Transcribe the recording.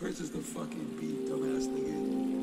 Purchase the fucking beat, dumbass nigga.